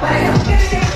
So,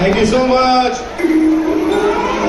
Thank you so much.